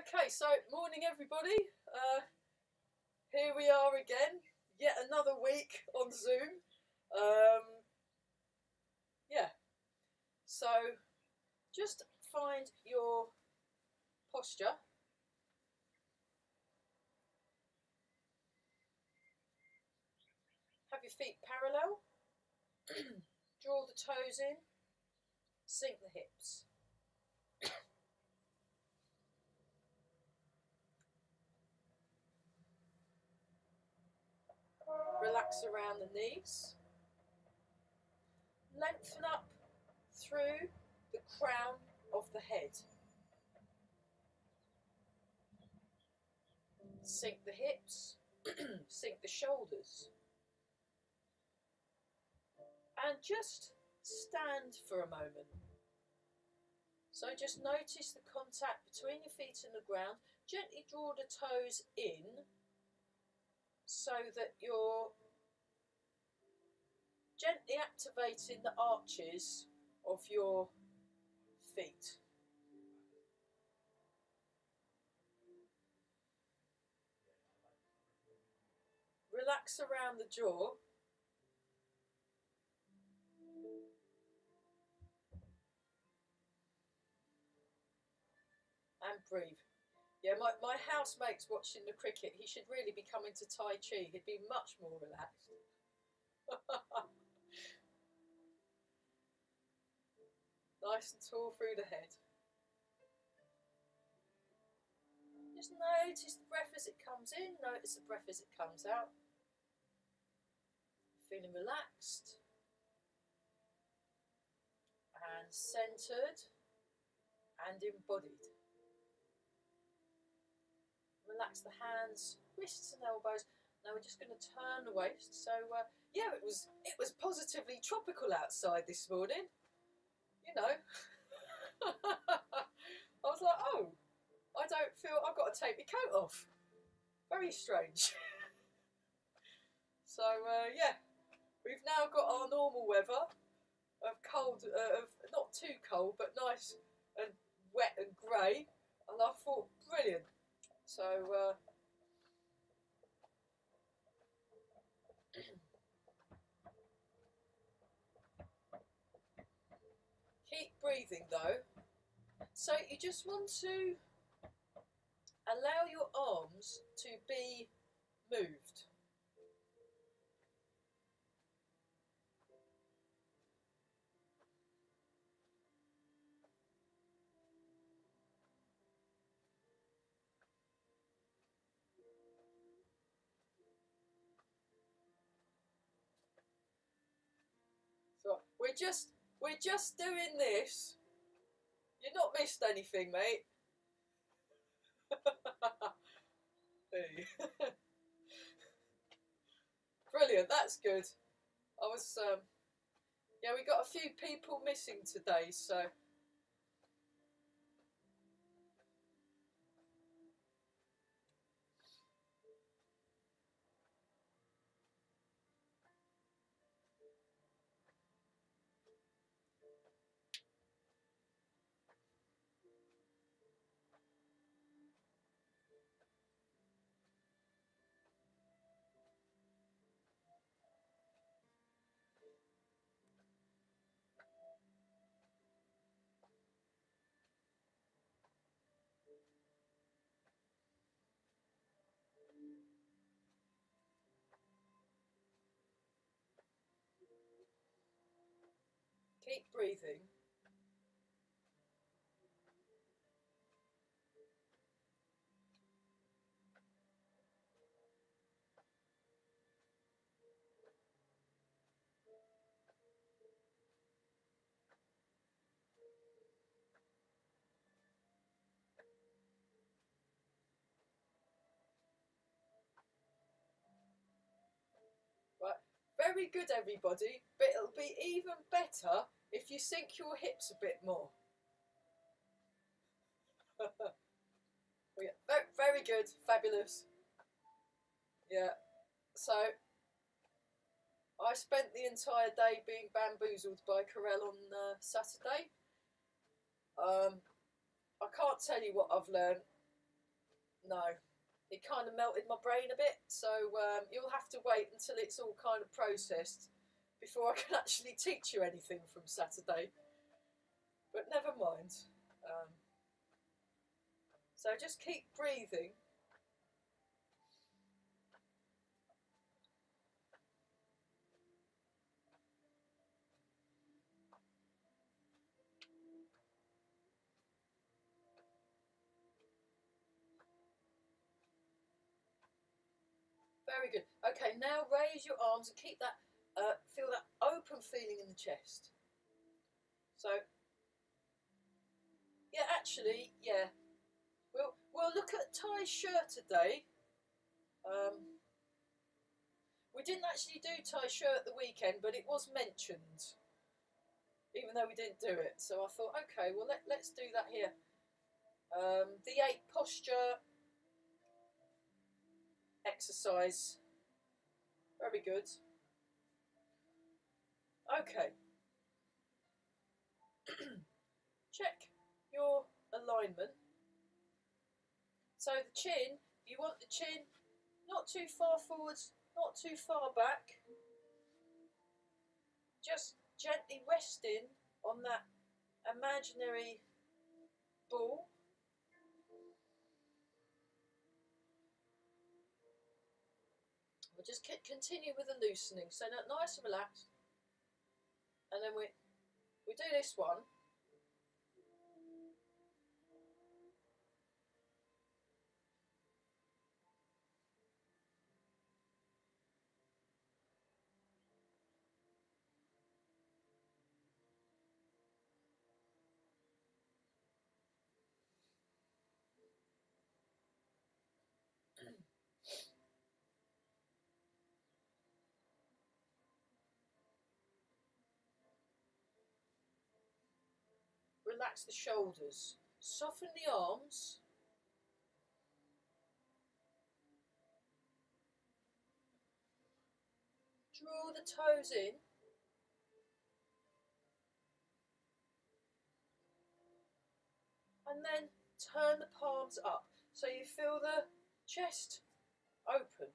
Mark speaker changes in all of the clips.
Speaker 1: Okay, so morning everybody. Uh, here we are again, yet another week on Zoom. Um, yeah, so just find your posture. Have your feet parallel. Draw the toes in. Sink the hips. Relax around the knees. Lengthen up through the crown of the head. Sink the hips, sink the shoulders. And just stand for a moment. So just notice the contact between your feet and the ground. Gently draw the toes in so that you're gently activating the arches of your feet. Relax around the jaw. And breathe. Yeah, my, my housemate's watching the cricket. He should really be coming to Tai Chi. He'd be much more relaxed. nice and tall through the head. Just notice the breath as it comes in, notice the breath as it comes out. Feeling relaxed and centered and embodied relax the hands, wrists and elbows. Now we're just going to turn the waist. So uh, yeah, it was it was positively tropical outside this morning. You know, I was like, oh, I don't feel I've got to take my coat off. Very strange. so uh, yeah, we've now got our normal weather of cold, uh, of not too cold, but nice and wet and grey. And I thought, brilliant. So, uh, keep breathing though. So, you just want to allow your arms to be moved. We're just we're just doing this. You're not missed anything, mate. hey. Brilliant, that's good. I was um yeah, we got a few people missing today, so Keep breathing. Very good everybody, but it'll be even better if you sink your hips a bit more. yeah, very, very good, fabulous. Yeah, so I spent the entire day being bamboozled by Corel on uh, Saturday. Um, I can't tell you what I've learned. no, it kind of melted my brain a bit. So um, you'll have to wait until it's all kind of processed before I can actually teach you anything from Saturday. But never mind. Um, so just keep breathing. Very good. Okay, now raise your arms and keep that, uh, feel that open feeling in the chest. So, yeah, actually, yeah, we'll we'll look at Ty's shirt today. Um, we didn't actually do Ty's shirt the weekend, but it was mentioned, even though we didn't do it. So I thought, okay, well let let's do that here. Um, the eight posture exercise. Very good. Okay. Check your alignment. So the chin, you want the chin not too far forwards, not too far back. Just gently resting on that imaginary ball. We'll just continue with the loosening. So nice and relaxed. And then we we do this one. Relax the shoulders, soften the arms. Draw the toes in. And then turn the palms up so you feel the chest open.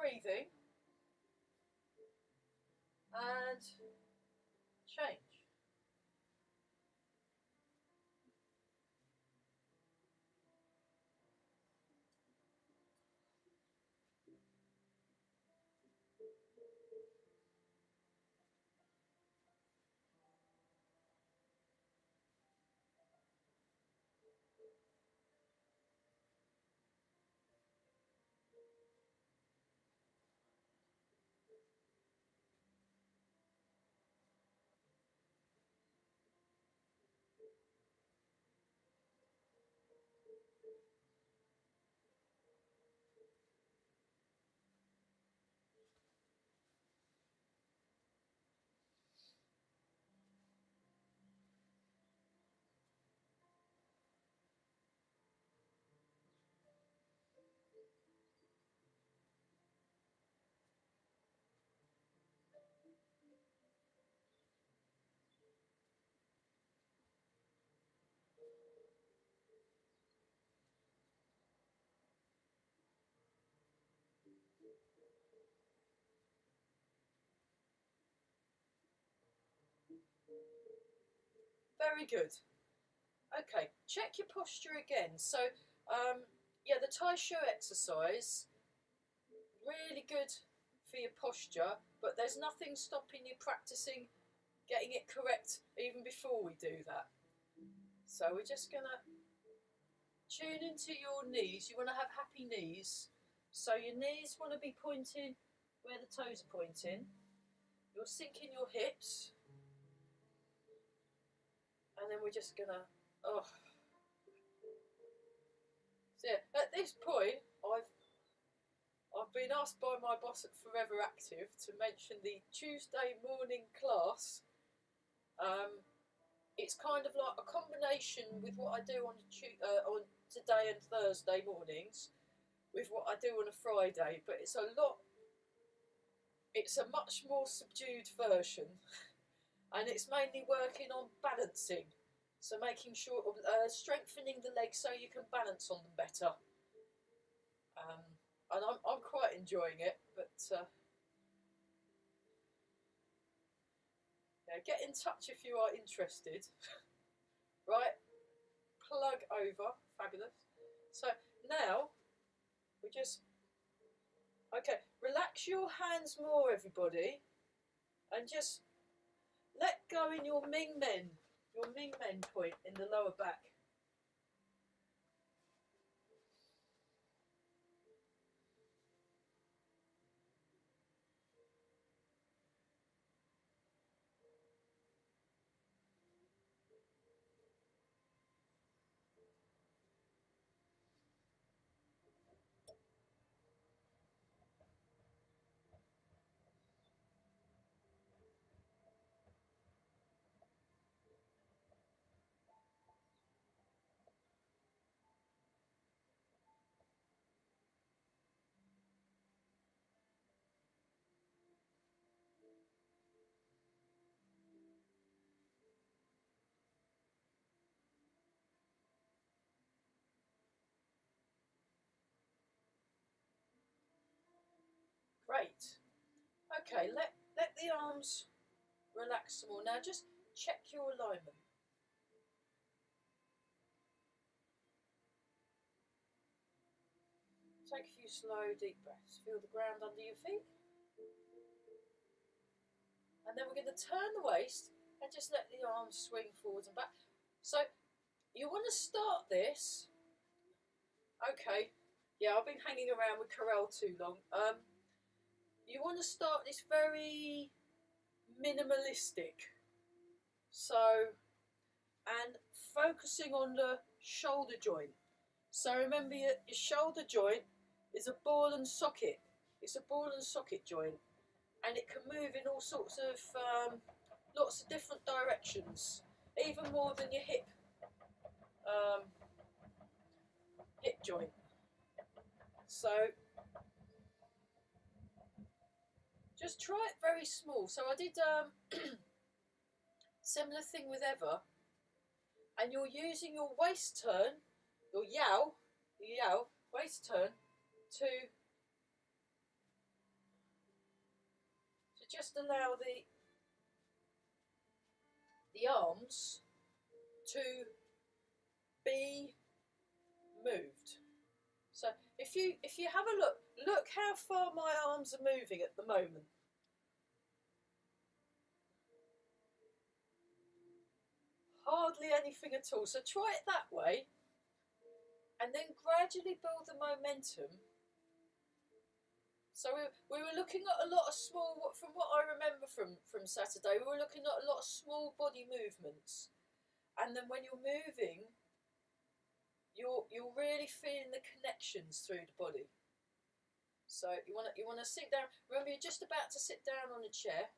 Speaker 1: Breathing and change. Very good. Okay, check your posture again. So, um, yeah, the Tai Chi exercise, really good for your posture, but there's nothing stopping you practicing getting it correct even before we do that. So we're just going to tune into your knees. You want to have happy knees. So your knees want to be pointing where the toes are pointing. You're sinking your hips and then we're just gonna oh so yeah, at this point I've I've been asked by my boss at Forever Active to mention the Tuesday morning class. Um, it's kind of like a combination with what I do on uh, on today and Thursday mornings, with what I do on a Friday. But it's a lot. It's a much more subdued version, and it's mainly working on balancing. So making sure uh, strengthening the legs so you can balance on them better. Um, and I'm, I'm quite enjoying it, but uh, yeah, get in touch if you are interested. right, plug over, fabulous. So now we just okay, relax your hands more, everybody, and just let go in your Ming Men your Ming Men point in the lower back. Great. Okay, let, let the arms relax some more. Now just check your alignment. Take a few slow, deep breaths. Feel the ground under your feet. And then we're going to turn the waist and just let the arms swing forwards and back. So you want to start this. Okay, yeah, I've been hanging around with Carell too long. Um, you want to start this very minimalistic. So, and focusing on the shoulder joint. So remember your, your shoulder joint is a ball and socket. It's a ball and socket joint. And it can move in all sorts of, um, lots of different directions. Even more than your hip, um, hip joint. So Just try it very small. So I did um, similar thing with Eva, and you're using your waist turn, your yao, your waist turn, to to just allow the the arms to be moved. If you if you have a look, look how far my arms are moving at the moment. Hardly anything at all. So try it that way and then gradually build the momentum. So we, we were looking at a lot of small, from what I remember from, from Saturday, we were looking at a lot of small body movements. And then when you're moving, you're you're really feeling the connections through the body. So you want to you want to sit down. Remember, you're just about to sit down on a chair.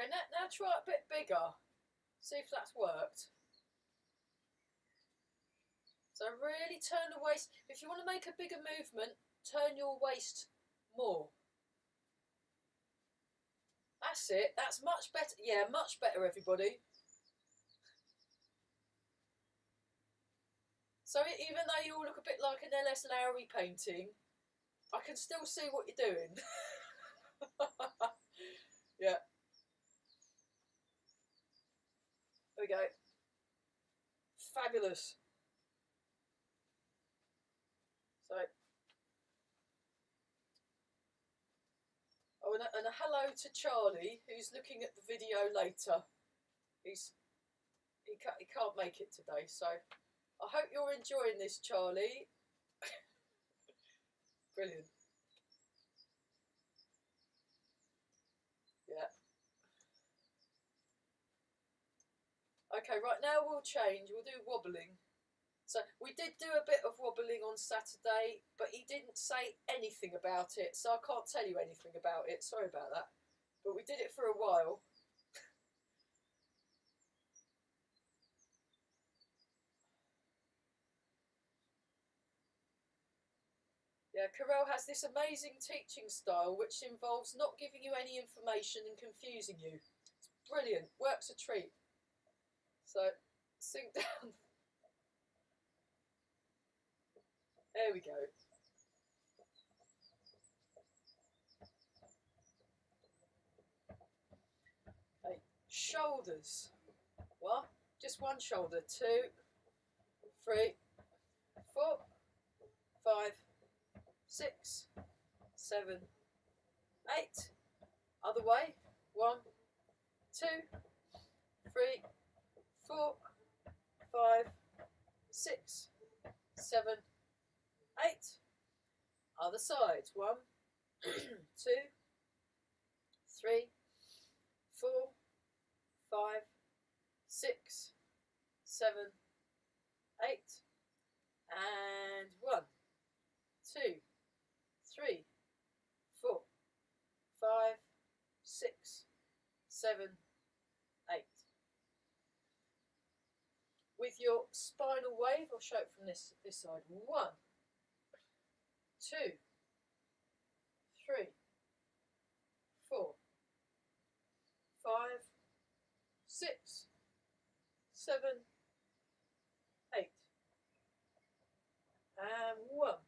Speaker 1: Okay, now, now try it a bit bigger. See if that's worked. So really turn the waist. If you want to make a bigger movement, turn your waist more. That's it. That's much better. Yeah, much better, everybody. So even though you all look a bit like an L.S. Lowry painting, I can still see what you're doing. yeah. There we go. Fabulous. So, oh, and a, and a hello to Charlie, who's looking at the video later. He's he can't, he can't make it today, so I hope you're enjoying this, Charlie. Brilliant. Yeah. Okay, right now we'll change. We'll do wobbling. So we did do a bit of wobbling on Saturday, but he didn't say anything about it, so I can't tell you anything about it. Sorry about that. But we did it for a while. Yeah, Carell has this amazing teaching style which involves not giving you any information and confusing you. It's brilliant, works a treat. So, sink down. There we go. Okay, shoulders. What? just one shoulder. Two, three, four, five, six, seven, eight. Other way. One, two, three, four, five, six, seven, eight. Other side. One, two, three, four, five, six, seven, eight, and one, two, three, four, five, six, seven, eight. With your spinal wave, I'll show it from this, this side. One, two, three, four, five, six, seven, eight. And one,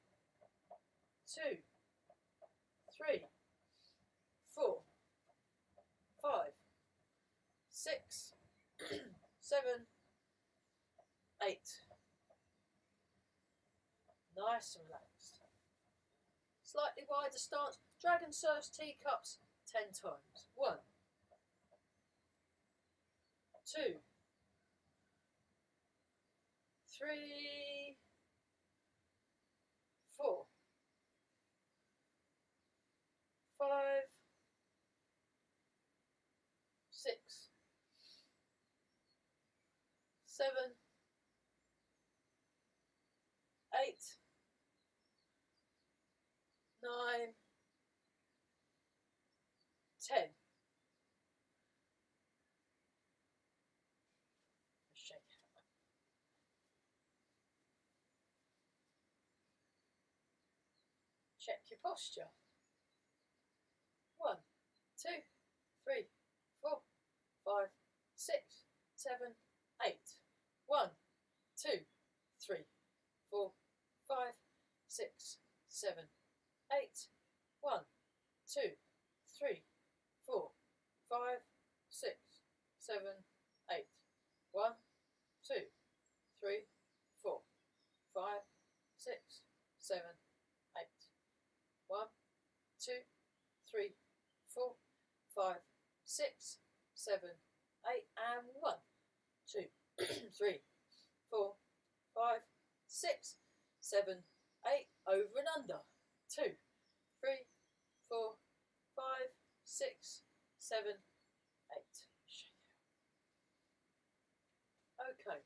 Speaker 1: two, three, four, five, six, seven, eight. Nice and relaxed. Slightly wider stance. Dragon surfs teacups ten times. One, two, three, four, five, six, seven, eight, nine, ten. Check your posture. One, two, three, four, five, six, seven, eight. One, two, five, six, seven, eight. One, two, three, four, five, six, seven, eight. One, two, three, four, five, six, seven, eight. One, two, three, four, five, six, seven, eight, and one, two, three, four, five, six, seven, eight, over and under. Two, three, four, five, six, seven, eight. Okay,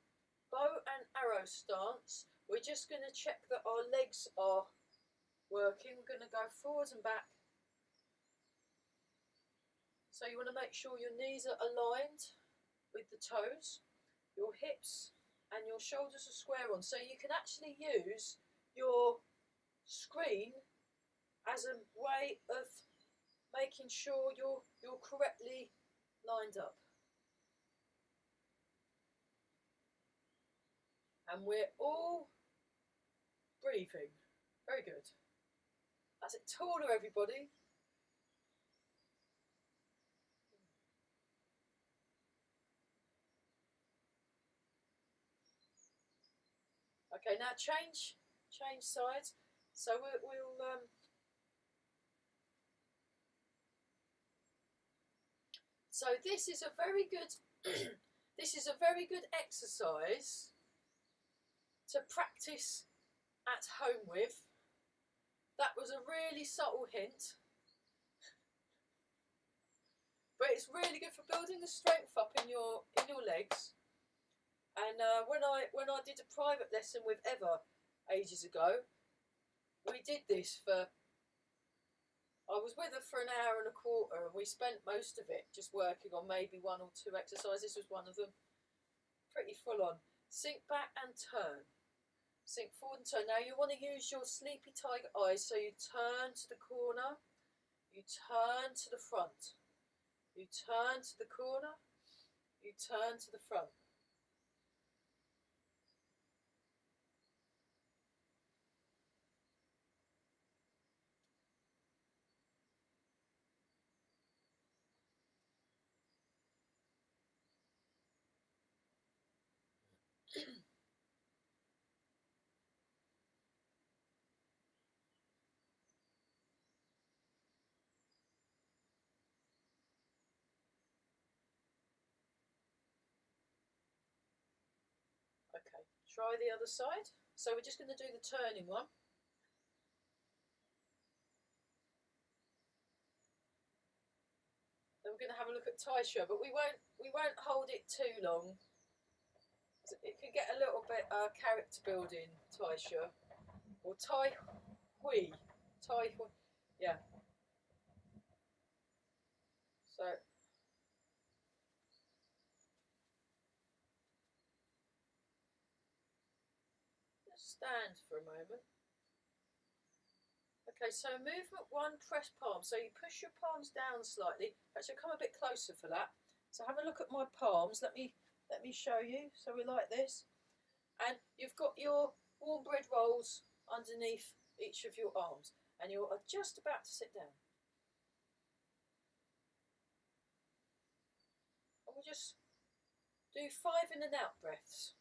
Speaker 1: bow and arrow stance. We're just going to check that our legs are working. We're going to go forwards and back. So you want to make sure your knees are aligned with the toes, your hips and your shoulders are square on. So you can actually use your screen as a way of making sure you're you're correctly lined up. And we're all breathing. Very good. That's it taller, everybody. Okay, now change change sides. So we'll, we'll um, so this is a very good this is a very good exercise to practice at home with. That was a really subtle hint. But it's really good for building the strength up in your in your legs. And uh, when I when I did a private lesson with Eva ages ago, we did this for. I was with her for an hour and a quarter, and we spent most of it just working on maybe one or two exercises. This was one of them, pretty full on. Sink back and turn. Sink forward and turn. Now you want to use your sleepy tiger eyes, so you turn to the corner, you turn to the front, you turn to the corner, you turn to the front. Okay, try the other side. So we're just going to do the turning one. Then we're going to have a look at Taisha, but we won't we won't hold it too long. It can get a little bit uh, character building, Taisha. Or Tai Hui. Tai Hui. Yeah. So stand for a moment. Okay, so movement one, press palm. So you push your palms down slightly. Actually, come a bit closer for that. So have a look at my palms. Let me let me show you. So we're like this, and you've got your warm bread rolls underneath each of your arms, and you're just about to sit down. And we'll just do five in and out breaths.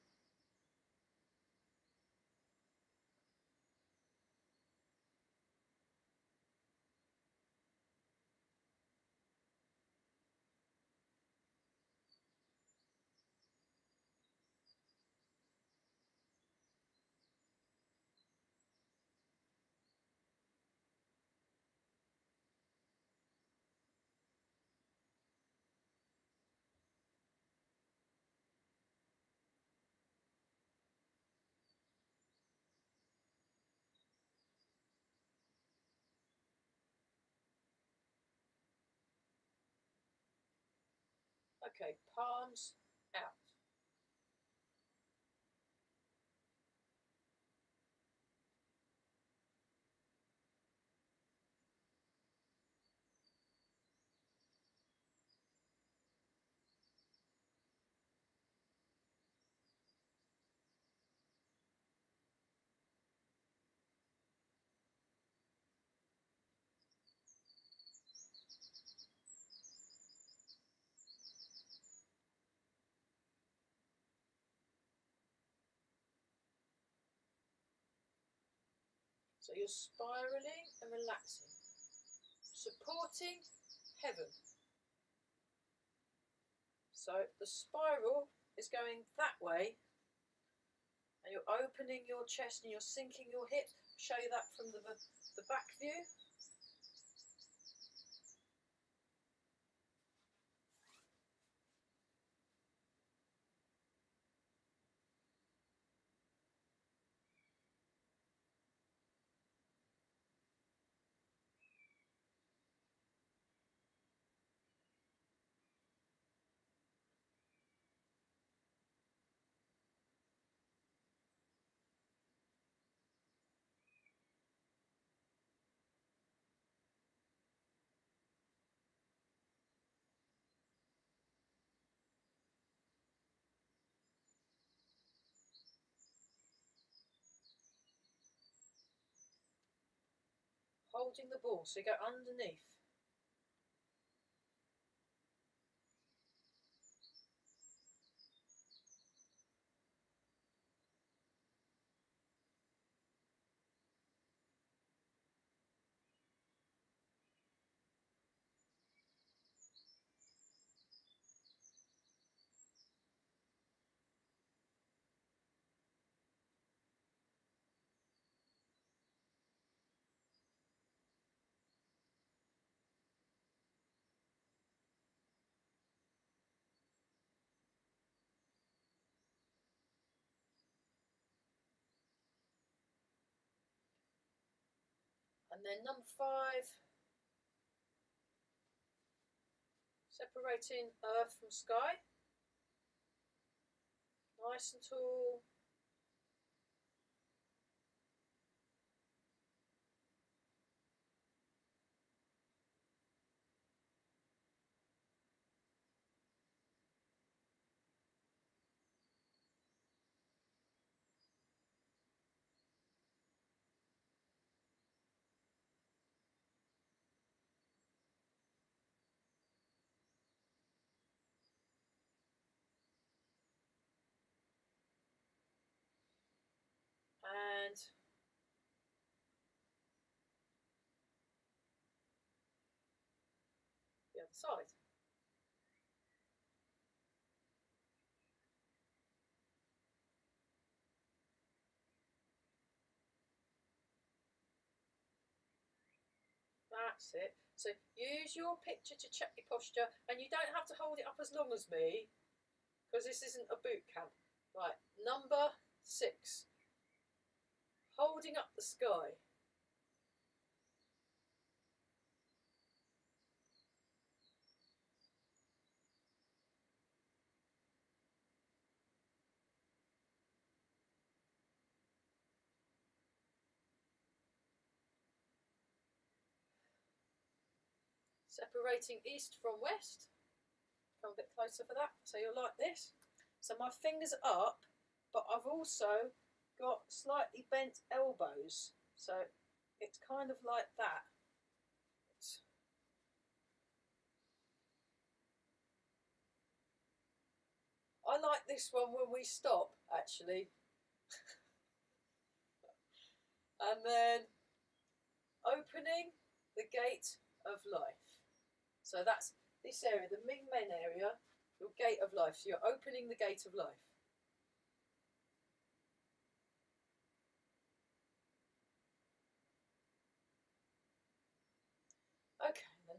Speaker 1: Okay, palms out. So you're spiraling and relaxing, supporting heaven. So the spiral is going that way, and you're opening your chest and you're sinking your hips. Show you that from the, the back view. Holding the ball. So you go underneath. Then number five, separating earth from sky. Nice and tall. The other side. That's it. So use your picture to check your posture and you don't have to hold it up as long as me because this isn't a boot camp. Right, number six holding up the sky. Separating east from west. Come a bit closer for that. So you're like this. So my fingers up, but I've also got slightly bent elbows, so it's kind of like that. I like this one when we stop, actually. and then opening the gate of life. So that's this area, the Ming Men area, your gate of life. So you're opening the gate of life.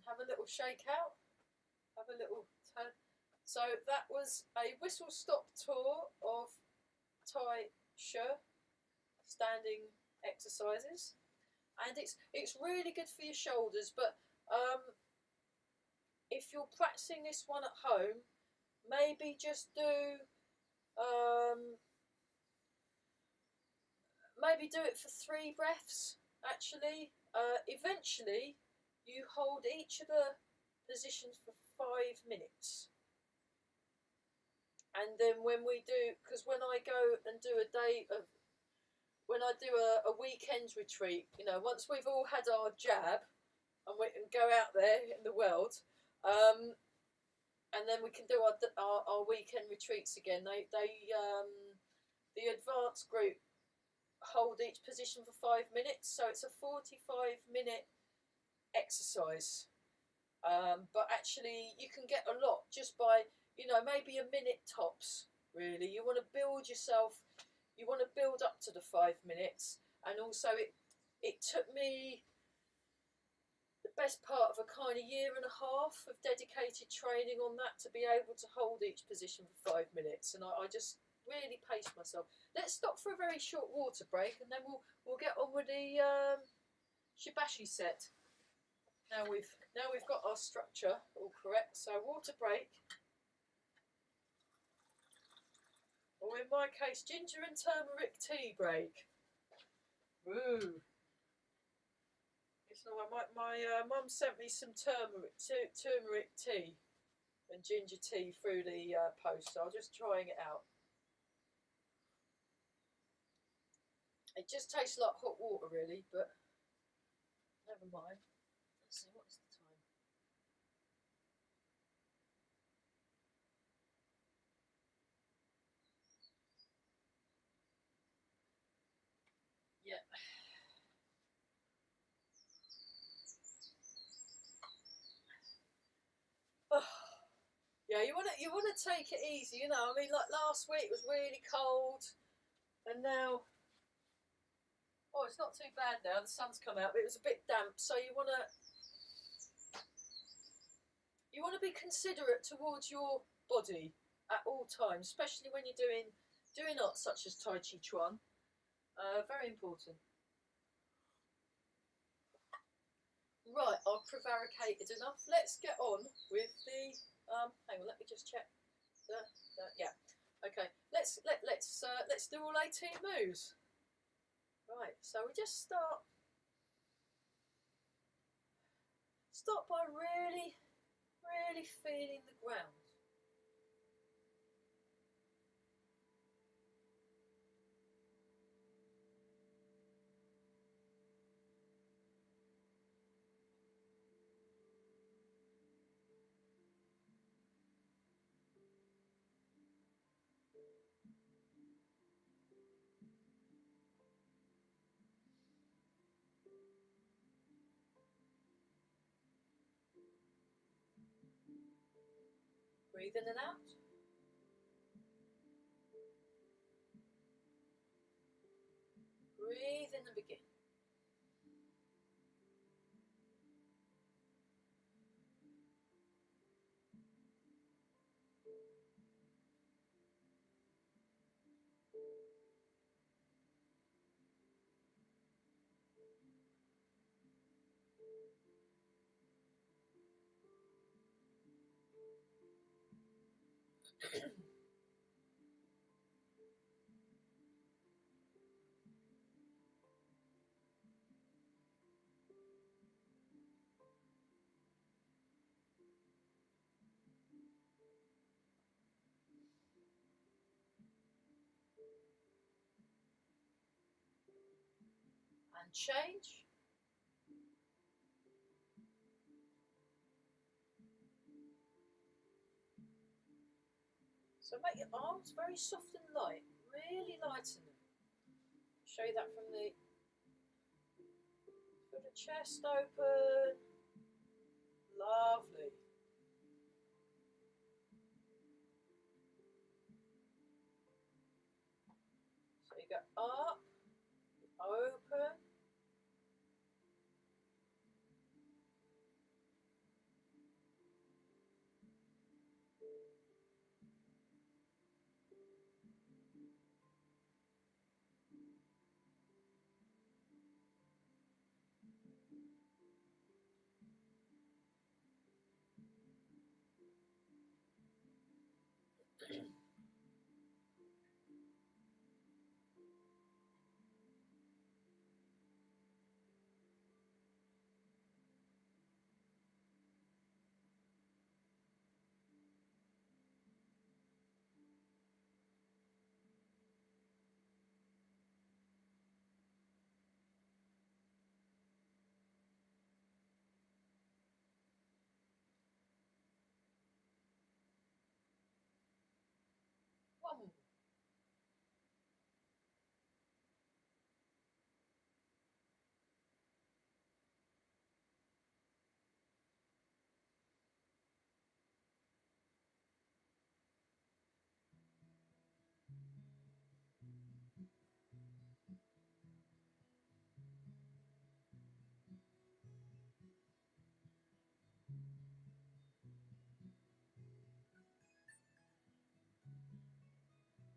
Speaker 1: have a little shake out, have a little turn. So that was a whistle stop tour of Tai Chi standing exercises, and it's it's really good for your shoulders. But um, if you're practicing this one at home, maybe just do um, maybe do it for three breaths. Actually, uh, eventually you hold each of the positions for five minutes. And then when we do, because when I go and do a day of, when I do a, a weekend retreat, you know, once we've all had our jab and we can go out there in the world, um, and then we can do our, our, our weekend retreats again. They, they, um, the advanced group hold each position for five minutes, so it's a 45 minute exercise. Um, but actually, you can get a lot just by, you know, maybe a minute tops, really. You want to build yourself, you want to build up to the five minutes. And also, it, it took me the best part of a kind of year and a half of dedicated training on that to be able to hold each position for five minutes. And I, I just really paced myself. Let's stop for a very short water break and then we'll, we'll get on with the um, Shibashi set. Now we've now we've got our structure all correct. So water break, or in my case, ginger and turmeric tea break. Woo! So my my uh, mum sent me some turmeric turmeric tea and ginger tea through the uh, post. So I'm just trying it out. It just tastes like hot water, really, but never mind. Let's see, what is the time? Yeah. Yeah, you want to you want to take it easy, you know. I mean, like last week was really cold, and now oh, it's not too bad now. The sun's come out, but it was a bit damp. So you want to you want to be considerate towards your body at all times, especially when you're doing doing arts such as Tai Chi Chuan. Uh, very important. Right, I've prevaricated enough. Let's get on with the. Um, hang on, let me just check. The, the, yeah. Okay. Let's let let's uh, let's do all eighteen moves. Right. So we just start. Start by really, really feeling the ground. Breathe in and out. Breathe in and begin. And change. So make your arms very soft and light, really lighten them. Show you that from the feel the chest open. Lovely. So you go up, open.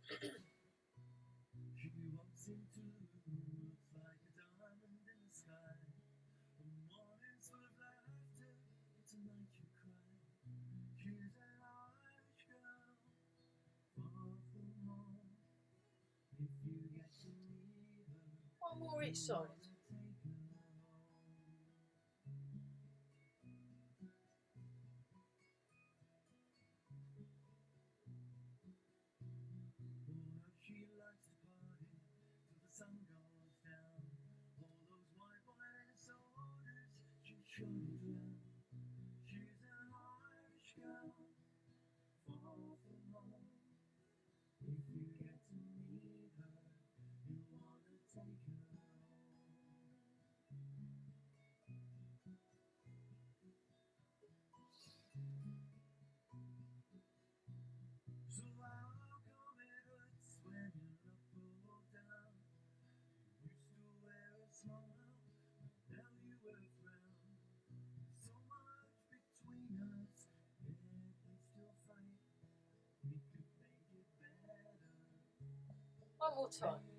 Speaker 2: She walks into looks like a diamond in the sky. A morning's full of laughter, it's a night you cry. An girl, far from home. If you get to meet her,
Speaker 1: One more each side. Time.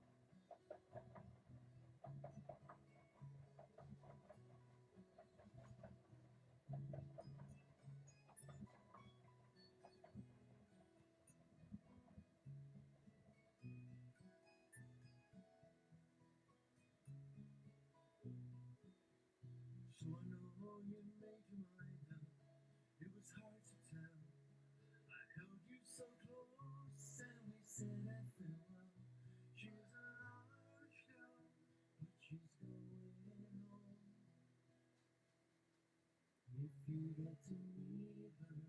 Speaker 2: you get to meet her,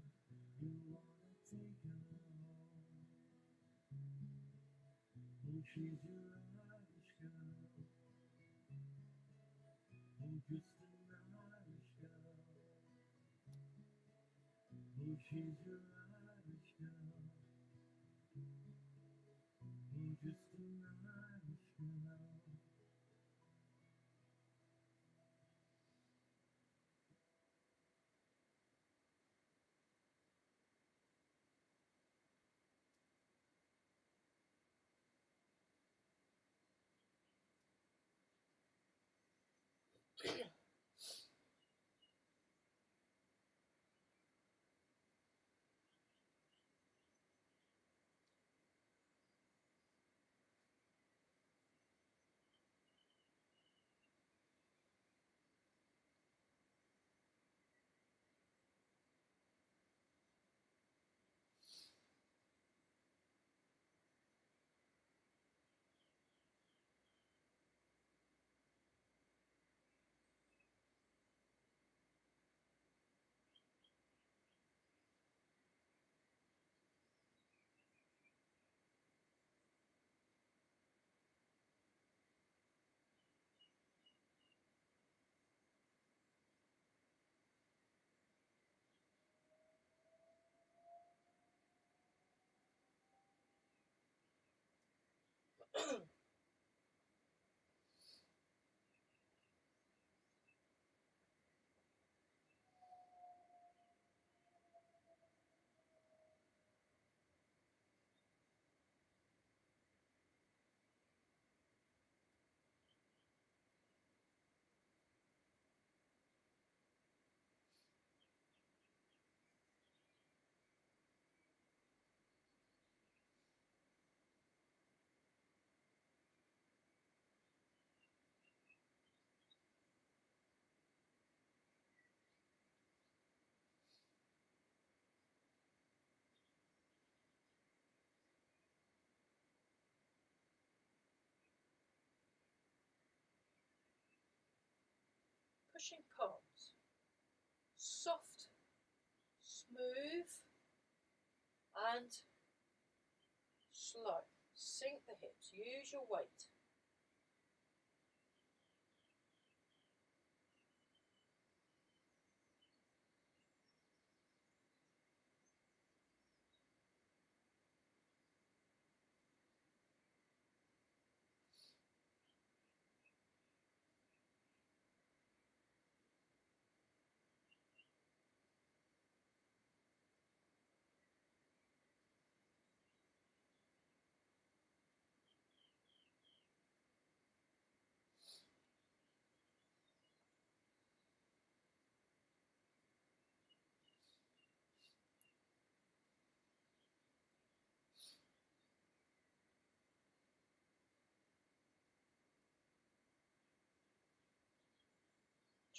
Speaker 2: you wanna take her home. Oh, she's your Irish girl. Oh, just an Irish girl. Oh, she's your Irish girl. Oh, just an Irish girl.
Speaker 1: Pushing palms. Soft, smooth, and slow. Sink the hips. Use your weight.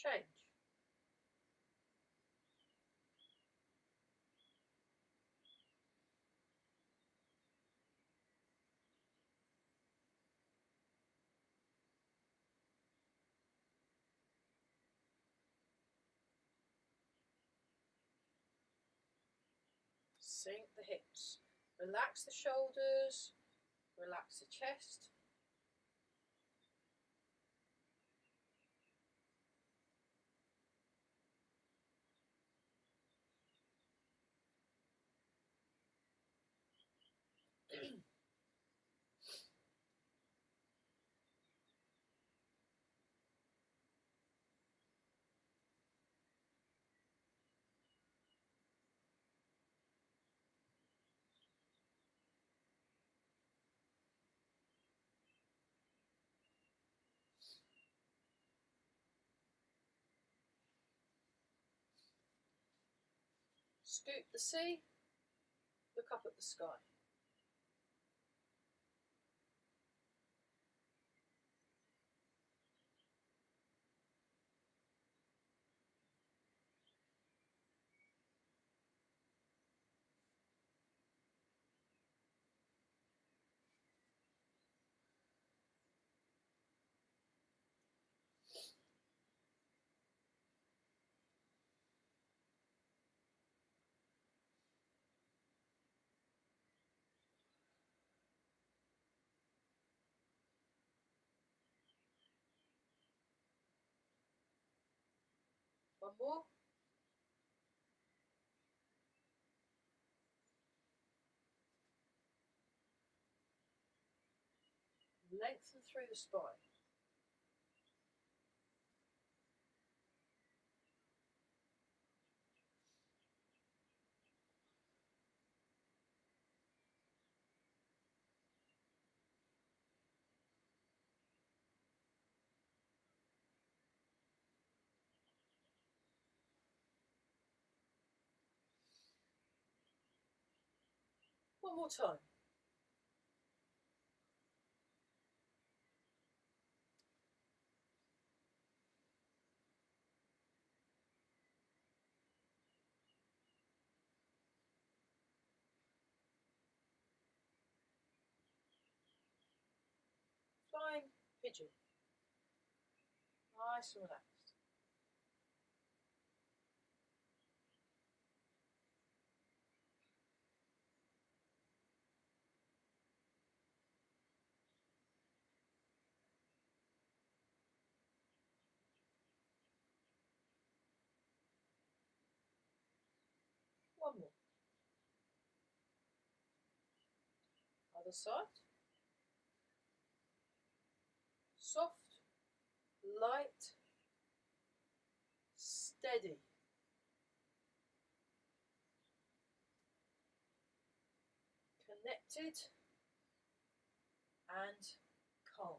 Speaker 1: Change. Sink the hips. Relax the shoulders. Relax the chest. Scoop the sea, look up at the sky. One. Lengthen through the spine. One more time. Flying pigeon. Nice and relaxed. One more. Other side. Soft, light, steady. Connected and calm.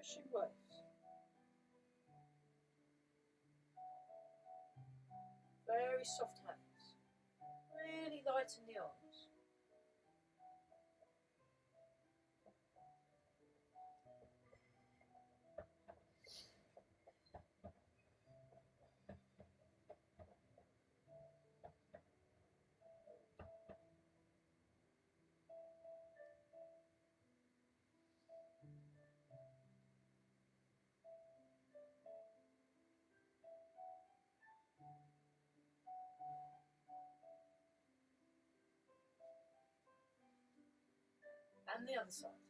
Speaker 1: Pushing waves. Very soft hands. Really lighten the arms. And the other side.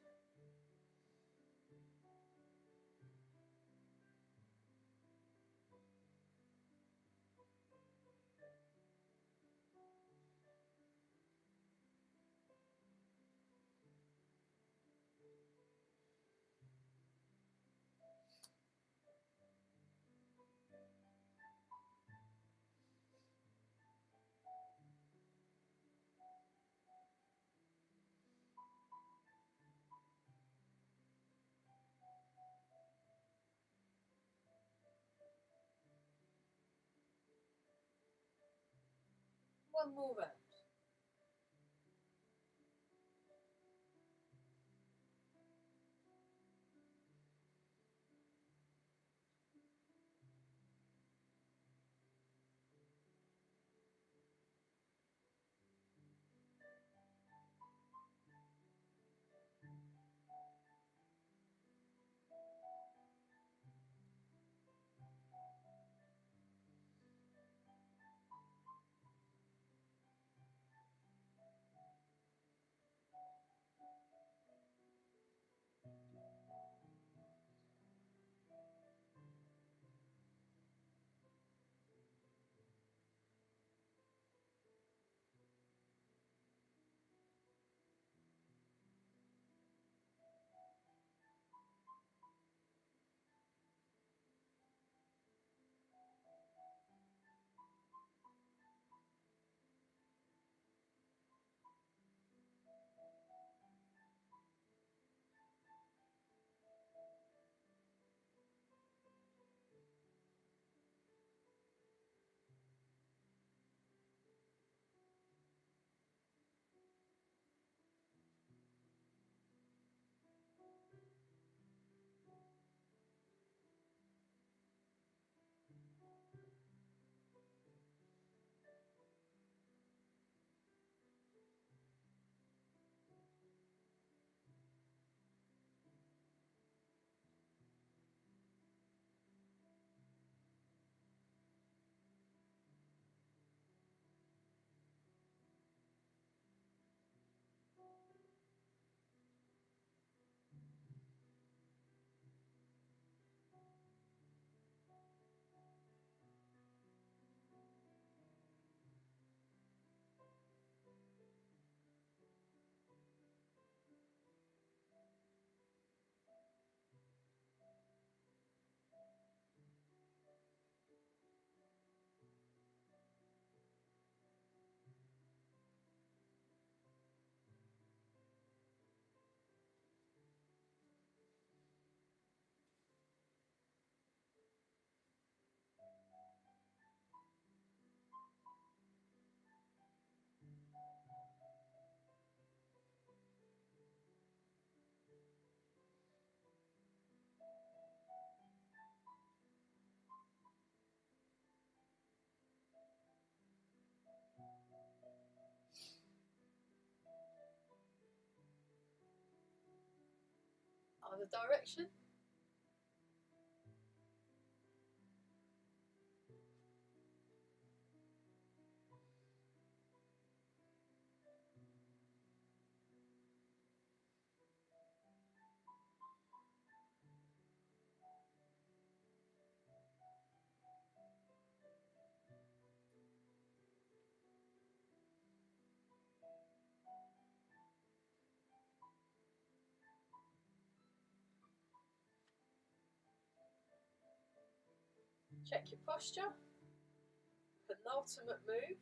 Speaker 1: One more Other direction. Check your posture. Penultimate move.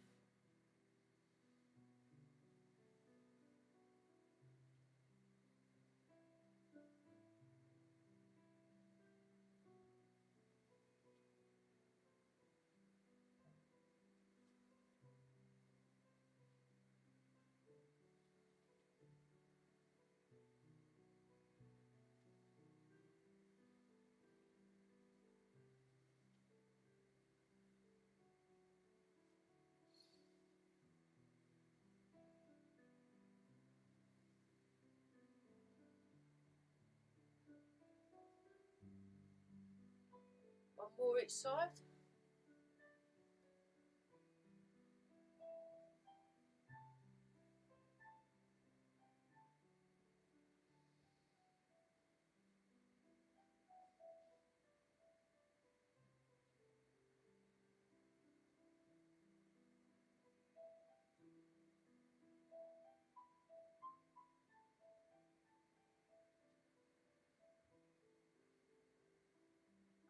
Speaker 1: More each side.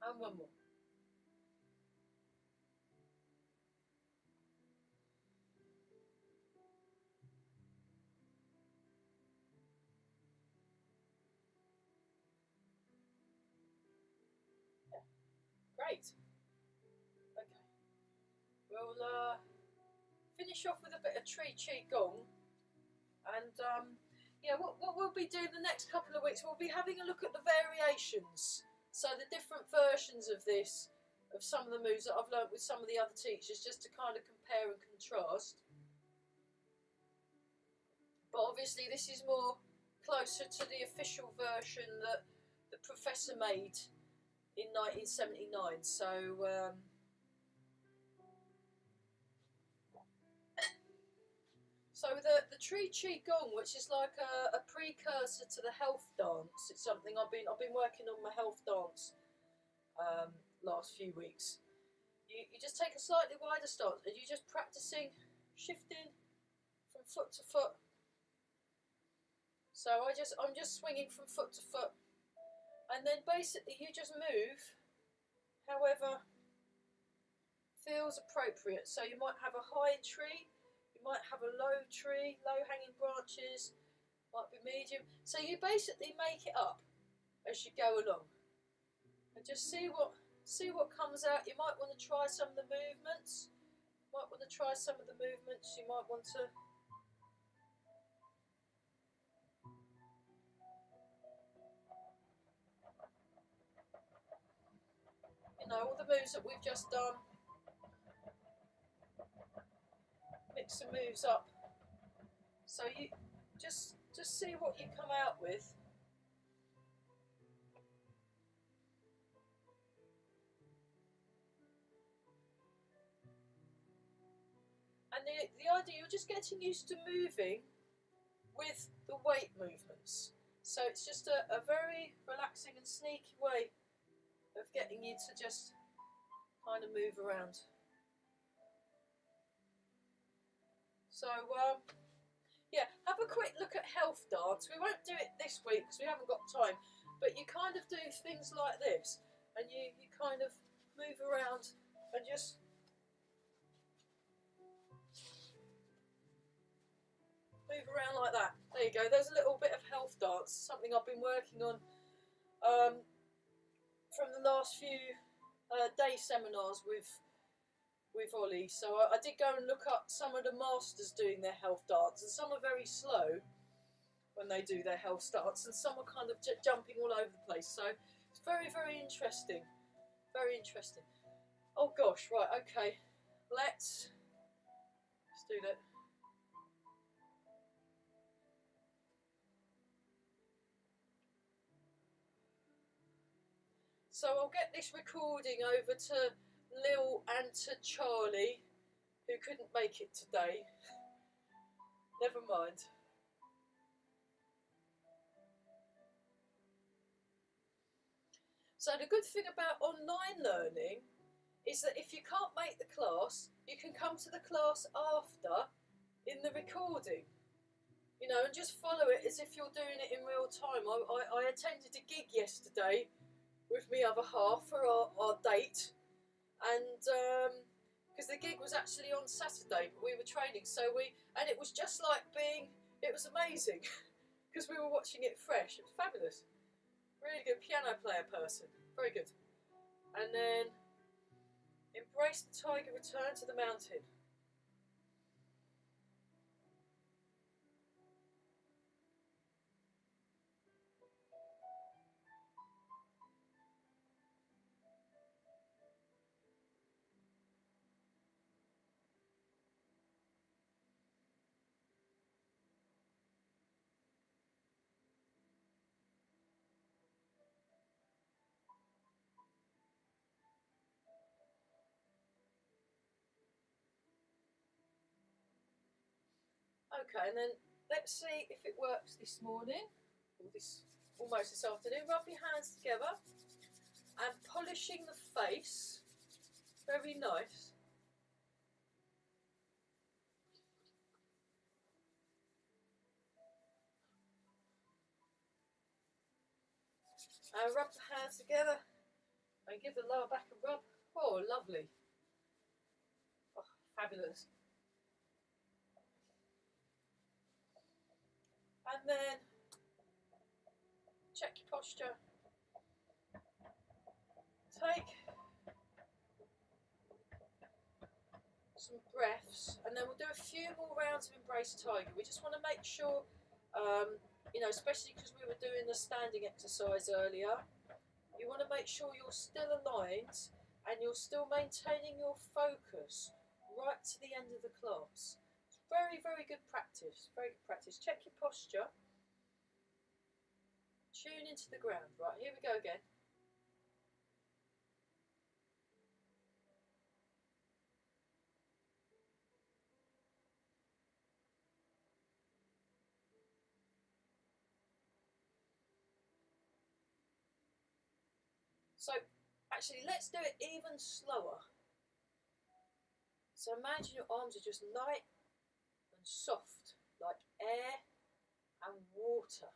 Speaker 1: And one more. Okay. We'll uh, finish off with a bit of tree qigong. And um, yeah, what, what we'll be doing the next couple of weeks, we'll be having a look at the variations. So the different versions of this, of some of the moves that I've learnt with some of the other teachers, just to kind of compare and contrast. But obviously, this is more closer to the official version that the professor made in 1979. So. Um, So the the tree qigong, which is like a, a precursor to the health dance, it's something I've been I've been working on my health dance um, last few weeks. You you just take a slightly wider stance and you're just practicing shifting from foot to foot. So I just I'm just swinging from foot to foot, and then basically you just move, however feels appropriate. So you might have a high tree you might have a low tree, low hanging branches, might be medium. So you basically make it up as you go along. And just see what see what comes out. You might want to try some of the movements. You might want to try some of the movements. You might want to know, all the moves that we've just done. Mix some moves up. So you just just see what you come out with. And the, the idea, you're just getting used to moving with the weight movements. So it's just a, a very relaxing and sneaky way of getting you to just kind of move around. So, um, yeah, have a quick look at health dance. We won't do it this week because we haven't got time, but you kind of do things like this and you, you kind of move around and just move around like that. There you go. There's a little bit of health dance, something I've been working on um, from the last few uh, day seminars with with Ollie. So I, I did go and look up some of the masters doing their health dance, and some are very slow when they do their health dance, and some are kind of jumping all over the place. So it's very, very interesting. Very interesting. Oh gosh, right, okay. Let's let's do that. So I'll get this recording over to Lil and to Charlie, who couldn't make it today. Never mind. So the good thing about online learning is that if you can't make the class, you can come to the class after in the recording. You know, and just follow it as if you're doing it in real time. I, I, I attended a gig yesterday with me other half for our, our date, and um, because the gig was actually on Saturday, but we were training, so we and it was just like being. It was amazing because we were watching it fresh. It was fabulous. Really good piano player person. Very good. And then embrace the tiger, return to the mountain. Okay, and then let's see if it works this morning, or this almost this afternoon. Rub your hands together and polishing the face. Very nice. And rub the hands together and give the lower back a rub. Oh, lovely. Oh, fabulous. And then check your posture. Take some breaths, and then we'll do a few more rounds of Embrace Tiger. We just want to make sure, um, you know, especially because we were doing the standing exercise earlier, you want to make sure you're still aligned and you're still maintaining your focus right to the end of the class. Very, very good practice. Very good practice. Check your posture. Tune into the ground. Right, here we go again. So, actually, let's do it even slower. So imagine your arms are just light soft, like air and water.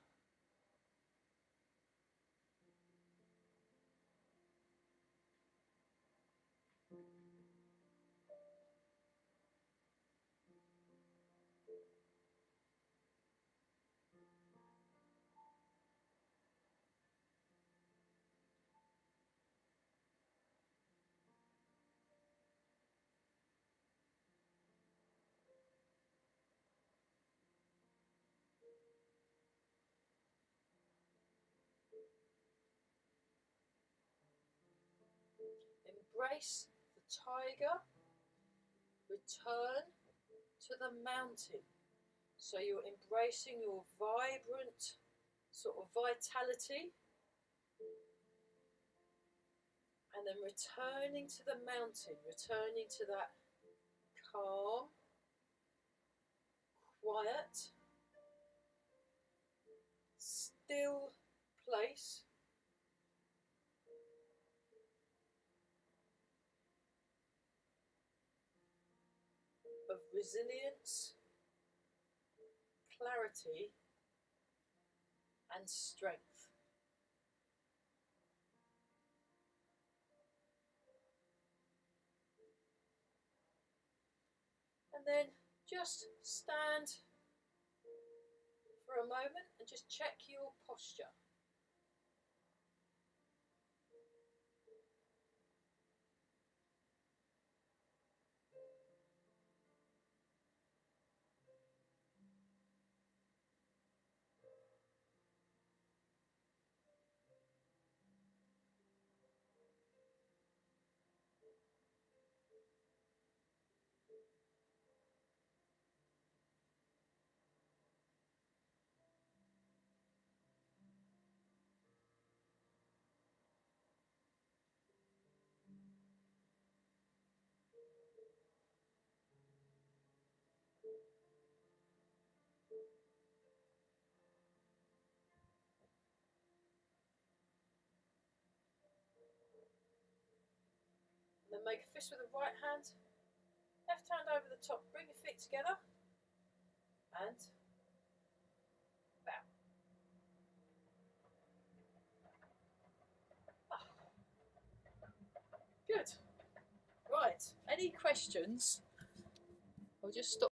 Speaker 1: Embrace the tiger, return to the mountain. So you're embracing your vibrant sort of vitality and then returning to the mountain, returning to that calm, quiet, still place. Of resilience, clarity, and strength. And then just stand for a moment and just check your posture. Make a fist with the right hand. Left hand over the top. Bring your feet together. And bow. Ah. Good. Right. Any questions? I'll just stop.